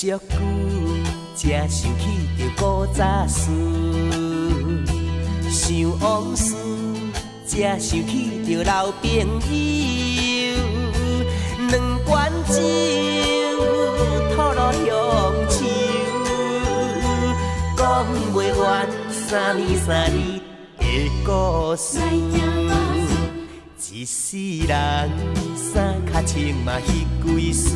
足久，才想起着古早事，想往事，才想起着老朋友。两罐酒，吐落乡愁，讲袂完三年三日的故事。一世人，三脚穿嘛迄几丝。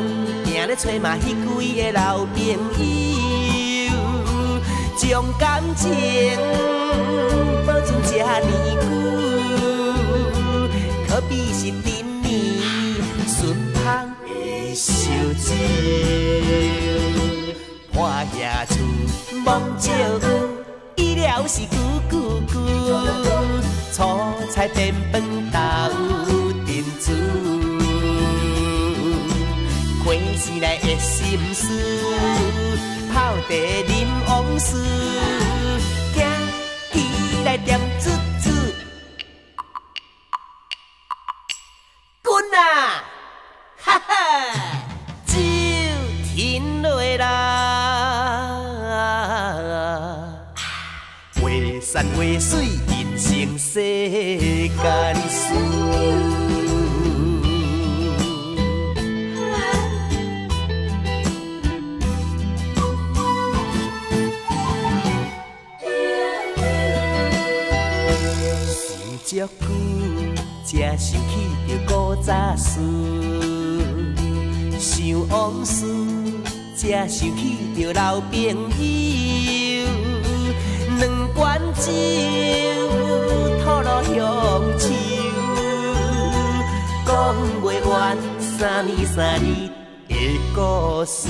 一世人，行咧找嘛迄几个老朋友，将感情保存这呢久，可比是陈年顺芳的烧酒。破夜厝，梦照有。意料是久久久，初菜变饭开时来的心思，泡茶饮往事，行起来点珠珠，滚啊！哈哈，酒停落来。山花水，人生世间事。足久，才想起着古早事，想往事，才想起着老朋友。两罐酒，吐露乡愁，讲袂完三年三日的故事。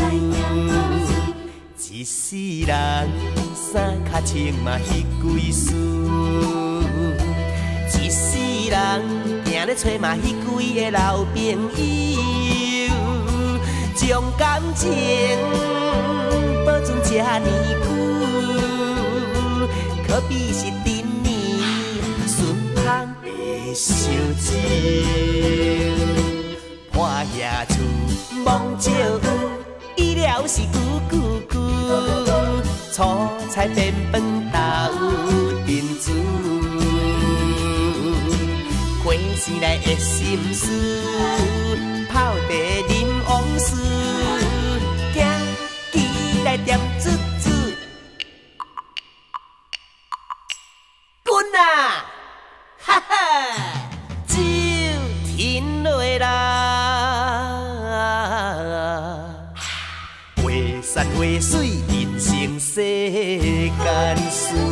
一世人，三脚穿嘛迄几丝，人，行咧找嘛迄几个老朋友，将感情保存这呢久。可比是陈年顺芳的烧酒，破夜厝梦照有，意料是久久久，初菜变饭豆开时来的心思，泡茶饮往事，行起来点珠。啊，哈哈，酒停落来，花山花水，人生世间事。